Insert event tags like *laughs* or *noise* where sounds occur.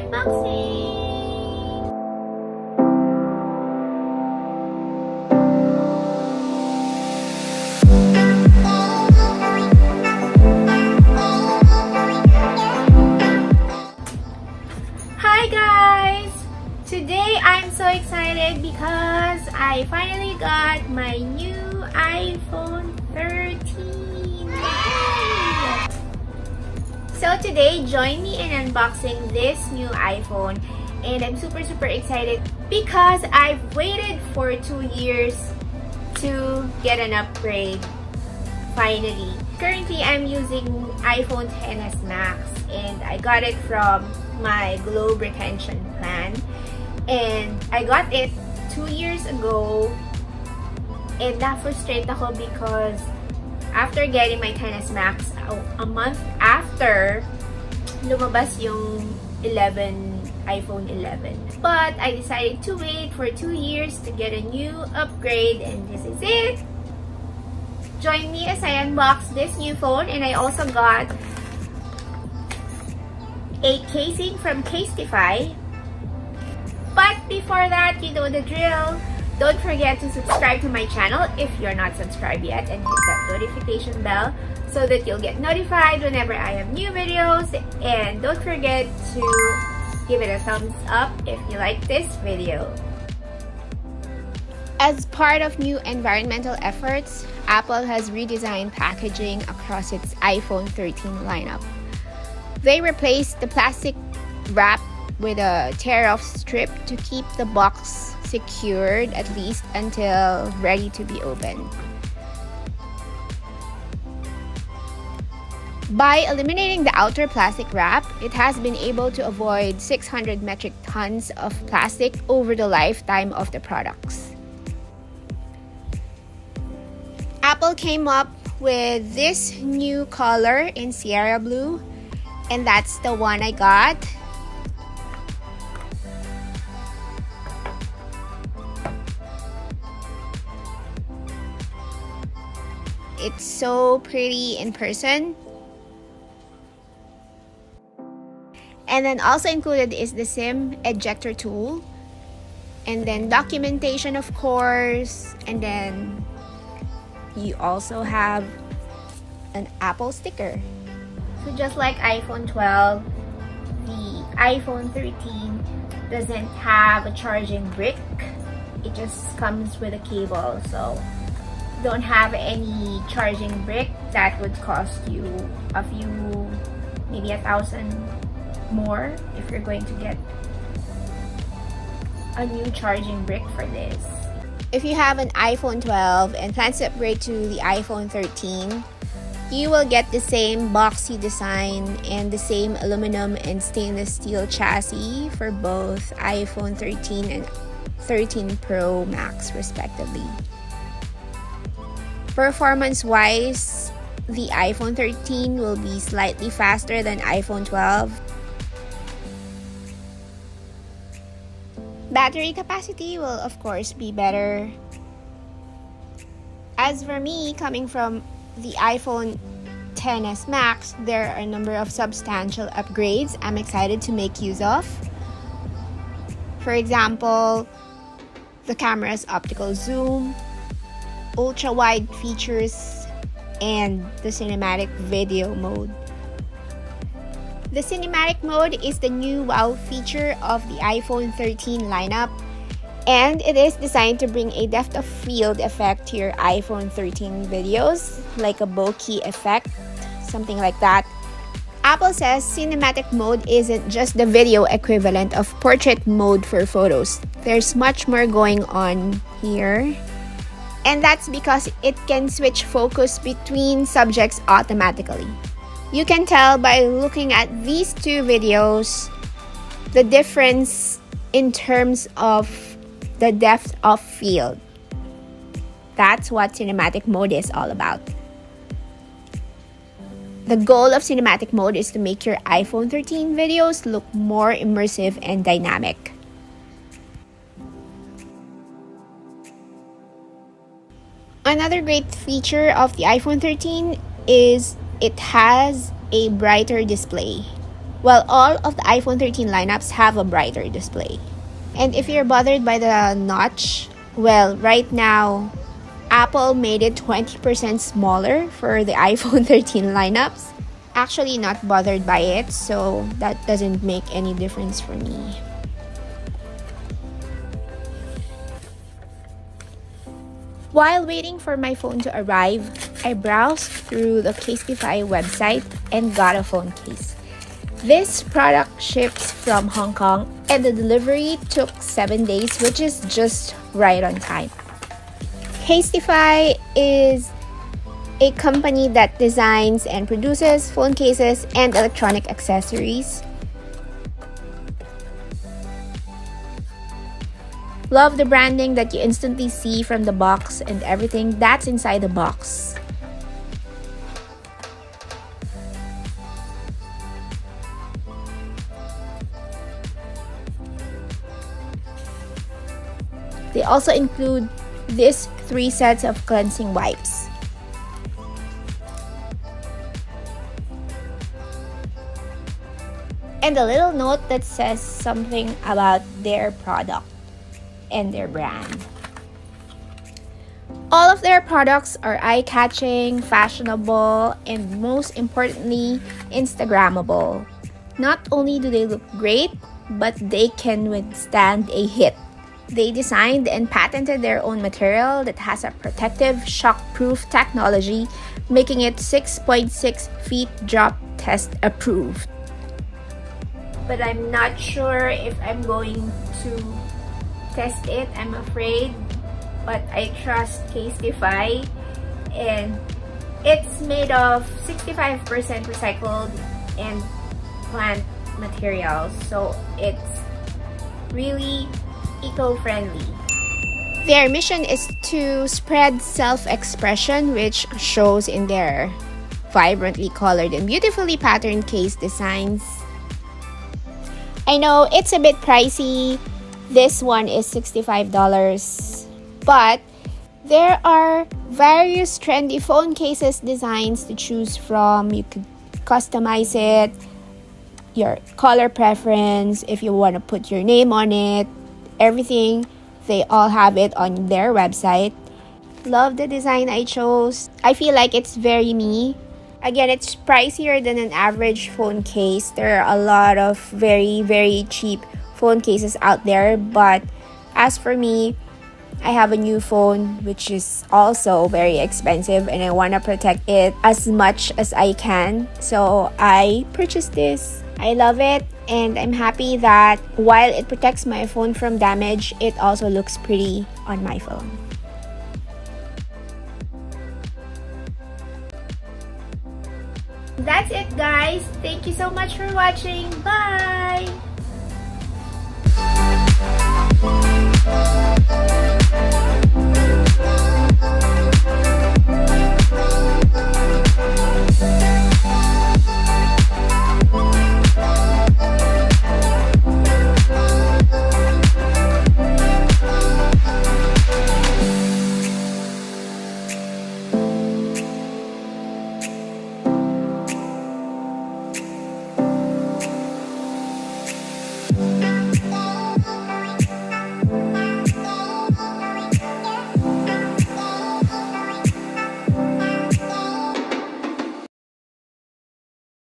unboxing! Hi guys! Today I'm so excited because I finally got my new iPhone 13! So today, join me in unboxing this new iPhone and I'm super super excited because I've waited for two years to get an upgrade finally. Currently, I'm using iPhone XS Max and I got it from my Globe Retention plan and I got it two years ago and na-frustrate ako because after getting my XS Max a month after lumabas yung 11 iPhone 11 but I decided to wait for two years to get a new upgrade and this is it join me as I unbox this new phone and I also got a casing from Casetify. But before that, you know the drill. Don't forget to subscribe to my channel if you're not subscribed yet and hit that notification bell so that you'll get notified whenever I have new videos. And don't forget to give it a thumbs up if you like this video. As part of new environmental efforts, Apple has redesigned packaging across its iPhone 13 lineup. They replaced the plastic wrap with a tear-off strip to keep the box secured at least until ready to be opened. By eliminating the outer plastic wrap, it has been able to avoid 600 metric tons of plastic over the lifetime of the products. Apple came up with this new color in Sierra Blue and that's the one I got. It's so pretty in person. And then also included is the SIM ejector tool. And then documentation, of course. And then you also have an Apple sticker. So just like iPhone 12, the iPhone 13 doesn't have a charging brick. It just comes with a cable. So don't have any charging brick that would cost you a few, maybe a thousand more if you're going to get a new charging brick for this. If you have an iPhone 12 and plan to upgrade to the iPhone 13, you will get the same boxy design and the same aluminum and stainless steel chassis for both iPhone 13 and 13 Pro Max respectively. Performance wise, the iPhone 13 will be slightly faster than iPhone 12. Battery capacity will of course be better. As for me, coming from the iPhone XS Max, there are a number of substantial upgrades I'm excited to make use of. For example, the camera's optical zoom, ultra wide features, and the cinematic video mode. The cinematic mode is the new wow feature of the iPhone 13 lineup and it is designed to bring a depth of field effect to your iPhone 13 videos, like a bokeh effect, something like that. Apple says cinematic mode isn't just the video equivalent of portrait mode for photos. There's much more going on here. And that's because it can switch focus between subjects automatically. You can tell by looking at these two videos the difference in terms of the depth of field. That's what cinematic mode is all about. The goal of cinematic mode is to make your iPhone 13 videos look more immersive and dynamic. Another great feature of the iPhone 13 is it has a brighter display. while all of the iPhone 13 lineups have a brighter display. And if you're bothered by the notch, well, right now, Apple made it 20% smaller for the *laughs* iPhone 13 lineups. Actually, not bothered by it, so that doesn't make any difference for me. While waiting for my phone to arrive, I browsed through the Casetify website and got a phone case. This product ships from Hong Kong and the delivery took 7 days, which is just right on time. Casetify is a company that designs and produces phone cases and electronic accessories. Love the branding that you instantly see from the box and everything that's inside the box. They also include these three sets of cleansing wipes. And a little note that says something about their product and their brand. All of their products are eye catching, fashionable, and most importantly, Instagrammable. Not only do they look great, but they can withstand a hit. They designed and patented their own material that has a protective, shock-proof technology, making it 6.6 feet drop test approved. But I'm not sure if I'm going to test it, I'm afraid. But I trust Casetify. And it's made of 65% recycled and plant materials. So it's really eco-friendly. Their mission is to spread self-expression which shows in their vibrantly colored and beautifully patterned case designs. I know it's a bit pricey, this one is $65. But there are various trendy phone cases designs to choose from. You could customize it, your color preference, if you want to put your name on it, everything. They all have it on their website. Love the design I chose. I feel like it's very me. Again, it's pricier than an average phone case. There are a lot of very, very cheap phone cases out there but as for me I have a new phone which is also very expensive and I want to protect it as much as I can so I purchased this I love it and I'm happy that while it protects my phone from damage it also looks pretty on my phone That's it guys. Thank you so much for watching. Bye!